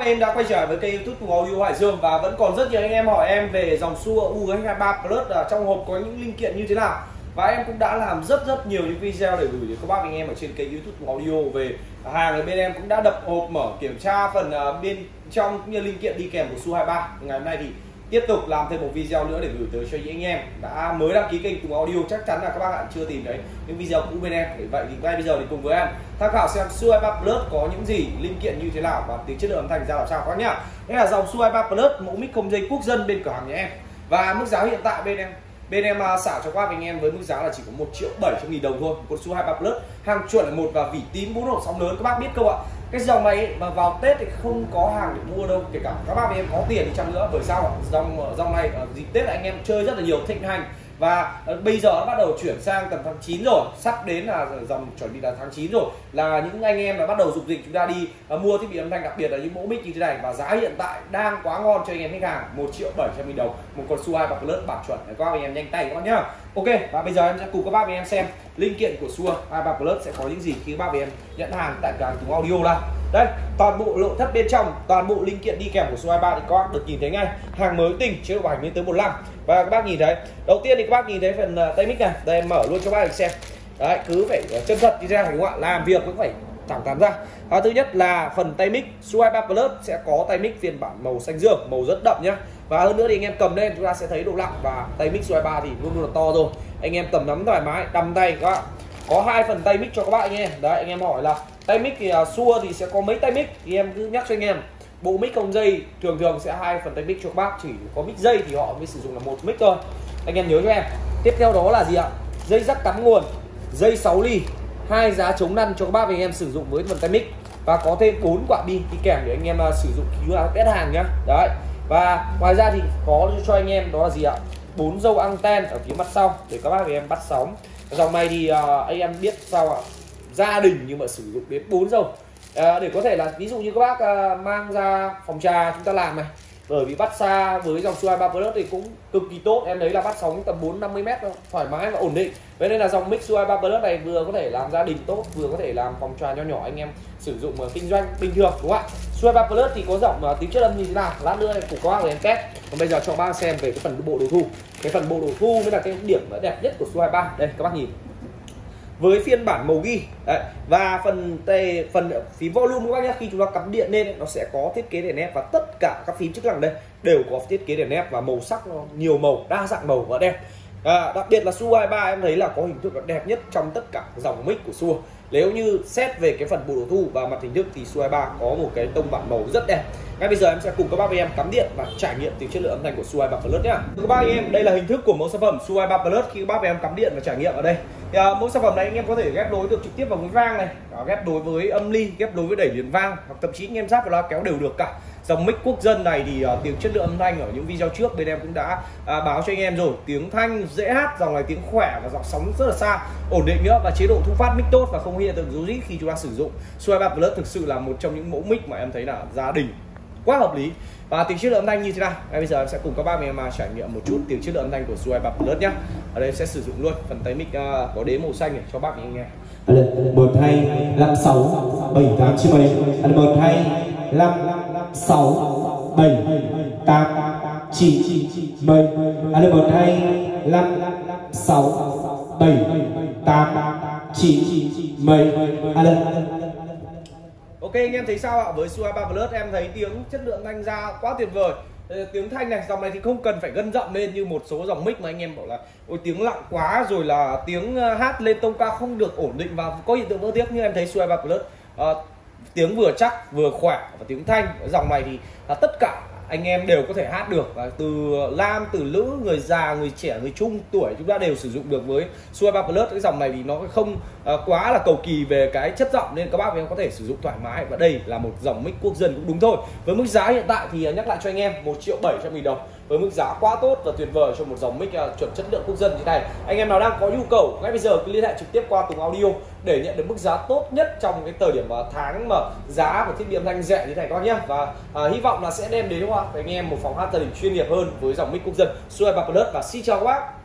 Em đã quay trở lại với kênh youtube của Audio Hải Dương và vẫn còn rất nhiều anh em hỏi em về dòng xua UH23 Plus ở trong hộp có những linh kiện như thế nào. Và em cũng đã làm rất rất nhiều những video để gửi đến các bác anh em ở trên kênh youtube của Audio về hàng ở bên em cũng đã đập hộp mở kiểm tra phần ờ, bên trong như linh kiện đi kèm của Su 23 ngày hôm nay thì tiếp tục làm thêm một video nữa để gửi tới cho những anh em đã mới đăng ký kênh Tùng Audio. Chắc chắn là các bạn chưa tìm thấy những video cũ bên em. Để vậy thì ngay bây giờ thì cùng với em tham khảo xem Su 23 Plus có những gì, linh kiện như thế nào và tiếng chất lượng âm thanh ra làm sao các bác nhá. Đây là dòng Su 23 Plus, mẫu mic không dây quốc dân bên cửa hàng nhà em. Và mức giá hiện tại bên em bên em à, xả cho các anh em với mức giá là chỉ có 1 triệu 700 nghìn đồng thôi. Con su 23 Plus, hàng chuẩn là một và vỉ tím bốn hộp sóng lớn. Các bác biết không ạ? Cái dòng này ấy, mà vào Tết thì không có hàng để mua đâu kể cả các bác em có tiền đi chăng nữa bởi sao dòng ờ, dòng này ở dịp Tết anh em chơi rất là nhiều thịnh hành và ờ, bây giờ nó bắt đầu chuyển sang tầm tháng 9 rồi. Sắp đến là dòng chuẩn bị là tháng 9 rồi. Là những anh em đã bắt đầu dục dịch chúng ta đi uh, mua thiết bị âm thanh đặc biệt là những mẫu mic như thế này. Và giá hiện tại đang quá ngon cho anh em khách hàng. 1 triệu 700 nghìn đồng. Một con Su 2 bạc lớn bản chuẩn. Để các anh em nhanh tay các bạn nhá. Ok và bây giờ em sẽ cùng các bác anh em xem linh kiện của Suai bạc lớp sẽ có những gì khi các bác anh em nhận hàng tại cửa hàng Tùng Audio là đây toàn bộ nội thất bên trong toàn bộ linh kiện đi kèm của số 23 thì các bác được nhìn thấy ngay. Hàng mới tinh chế độ bảo hành lên tới 15 và các bác nhìn thấy đầu tiên thì các bác nhìn thấy phần à, tay mic này. Đây em mở luôn cho các bác xem. Đấy cứ phải à, chân thật đi ra đúng không ạ? Làm việc cũng phải thẳng thắn ra. À, thứ nhất là phần tay mic Su 23 Plus sẽ có tay mic phiên bản màu xanh dương màu rất đậm nhá. Và hơn nữa thì anh em cầm lên chúng ta sẽ thấy độ nặng và tay mic Su 23 thì luôn luôn là to rồi. Anh em tầm nắm thoải mái đầm tay các bạn có hai phần tay mic cho các bạn nghe đấy anh em hỏi là tay mic thì uh, xua thì sẽ có mấy tay mic? Thì em cứ nhắc cho anh em. Bộ mic không dây thường thường sẽ hai phần tay mic cho các bác. Chỉ có mic dây thì họ mới sử dụng là một mic thôi. Anh em nhớ cho em. Tiếp theo đó là gì ạ? Dây rắc cắm nguồn dây 6 ly hai giá chống lăn cho các bác anh em sử dụng với phần tay mic. Và có thêm bốn quả pin đi kèm để anh em uh, sử dụng khi test hàng nhá. Đấy. Và ngoài ra thì có cho anh em đó là gì ạ? Bốn dâu anten ở phía mặt sau để các bác và em bắt sóng dòng này thì uh, anh em biết sao ạ? Gia đình nhưng mà sử dụng đến bốn dâu. Uh, để có thể là ví dụ như các bác uh, mang ra phòng trà chúng ta làm này bởi vì bắt xa với dòng Su 23 Plus thì cũng cực kỳ tốt. Em thấy là bắt sóng tầm 4 50 mét thoải mái và ổn định. Vậy nên là dòng mic Su 23 Plus này vừa có thể làm gia đình tốt vừa có thể làm phòng trà nho nhỏ anh em sử dụng uh, kinh doanh bình thường đúng không ạ? Su 23 Plus thì có giọng uh, tính chất âm như thế nào? Lát nữa cùng các bác để em test. Còn bây giờ cho các bác xem về cái phần bộ đồ thu. Cái phần bộ đồ thu mới là cái điểm đẹp nhất của Su 23 đây các bác nhìn với phiên bản màu ghi. Đấy. và phần tề phần phím volume các bác nhé khi chúng ta cắm điện lên nó sẽ có thiết kế đèn led và tất cả các phím chức năng đây đều có thiết kế đèn led và màu sắc nó nhiều màu đa dạng màu và đẹp. À, đặc biệt là Su 23 em thấy là có hình thức đẹp nhất trong tất cả dòng mic của Su nếu như xét về cái phần bộ đồ thu và mặt hình thức thì Su 23 có một cái tông bản màu rất đẹp. Ngay bây giờ em sẽ cùng các bác anh em cắm điện và trải nghiệm từ chất lượng âm thanh của Su 23 Plus nhé các bác anh em đây là hình thức của mẫu sản phẩm Su 23 Plus. Khi các bác anh em cắm điện và trải nghiệm ở đây thì, uh, mỗi sản phẩm này anh em có thể ghép đối được trực tiếp vào với vang này. Đó, ghép đối với âm ly ghép đối với đẩy liền vang hoặc thậm chí anh em giáp vào loa kéo đều được cả. Dòng mic quốc dân này thì uh, tiếng chất lượng âm thanh ở những video trước bên em cũng đã uh, báo cho anh em rồi. Tiếng thanh dễ hát dòng này tiếng khỏe và giọng sóng rất là xa ổn định nữa và chế độ thu phát mic tốt và không hiện tượng rú rít khi chúng ta sử dụng. Su 23 Plus thực sự là một trong những mẫu mic mà em thấy là gia đình quá hợp lý. Và tiếng chất lượng âm thanh như thế nào? Ngay bây giờ em sẽ cùng các bác mình mà trải nghiệm một chút tiếng chất lượng âm thanh của Suai Bạc Plus nhá. Ở đây em sẽ sử dụng luôn phần tay mic à, có đế màu xanh để cho bác mình nghe. Một, hai, năm, sáu, bảy, tám, chín bảy một, hai, năm, sáu, bảy, tám, chín bảy một, hai, năm, sáu, bảy, tám, chín bảy Ok anh em thấy sao ạ? Với Sua 3 Plus em thấy tiếng chất lượng thanh ra quá tuyệt vời ờ, tiếng thanh này dòng này thì không cần phải gân rộng lên như một số dòng mic mà anh em bảo là ôi tiếng lặng quá rồi là tiếng ờ, hát lên tông ca không được ổn định và có hiện tượng vỡ tiếc như em thấy Su 23 Plus uh, tiếng vừa chắc vừa khỏe và tiếng thanh dòng này thì là tất cả anh em đều có thể hát được. Và từ nam từ nữ người già người trẻ người trung tuổi chúng ta đều sử dụng được với Su 23 Plus cái dòng này thì nó không uh, quá là cầu kỳ về cái chất giọng nên các bác em có thể sử dụng thoải mái. Và đây là một dòng mic quốc dân cũng đúng thôi. Với mức giá hiện tại thì à, nhắc lại cho anh em 1 triệu 700 nghìn đồng. Với mức giá quá tốt và tuyệt vời cho một dòng mic uh, chuẩn chất lượng quốc dân như này. Anh em nào đang có nhu cầu ngay bây giờ cứ liên hệ trực tiếp qua Tùng Audio để nhận được mức giá tốt nhất trong cái thời điểm tháng mà giá của thiết bị âm thanh rẻ như này các bác nhé. Và à, hy vọng là sẽ đem đến cho anh em một phòng hát gia đình chuyên nghiệp hơn với dòng mic quốc dân Su 23 Plus. Và xin chào các bác.